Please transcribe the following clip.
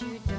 you do.